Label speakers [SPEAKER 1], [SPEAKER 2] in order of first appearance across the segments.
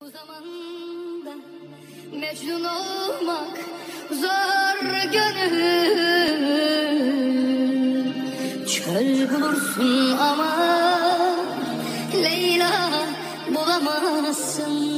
[SPEAKER 1] Bu zamanda Mecnun olmak zor gönül. Çöl bulursun ama Leyla bulamazsın.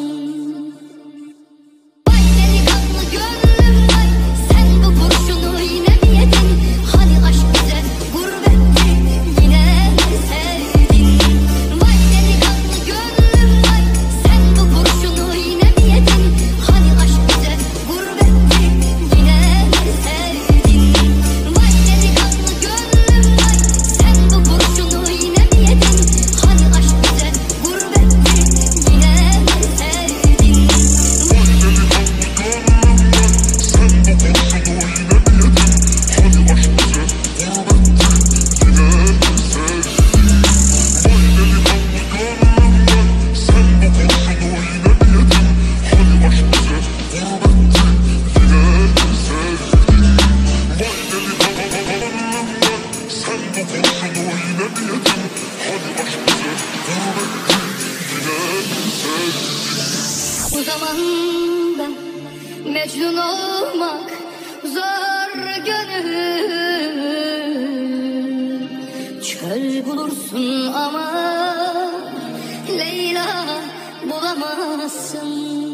[SPEAKER 1] Bu zamanda olmak zor gönül. Çöl bulursun ama Leyla bulamazsın.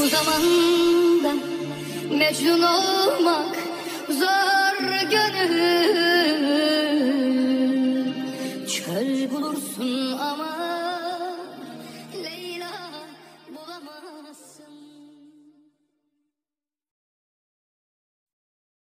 [SPEAKER 1] Bu zamanda Mecnun olmak Zor gönül. Çöl bulursun ama Leyla bulamazsın.